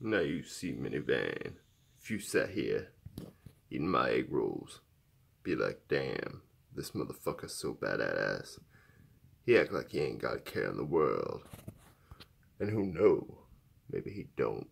Now you see, minivan, if you sat here eating my egg rolls, be like, damn, this motherfucker's so bad ass He act like he ain't got a care in the world. And who know, maybe he don't.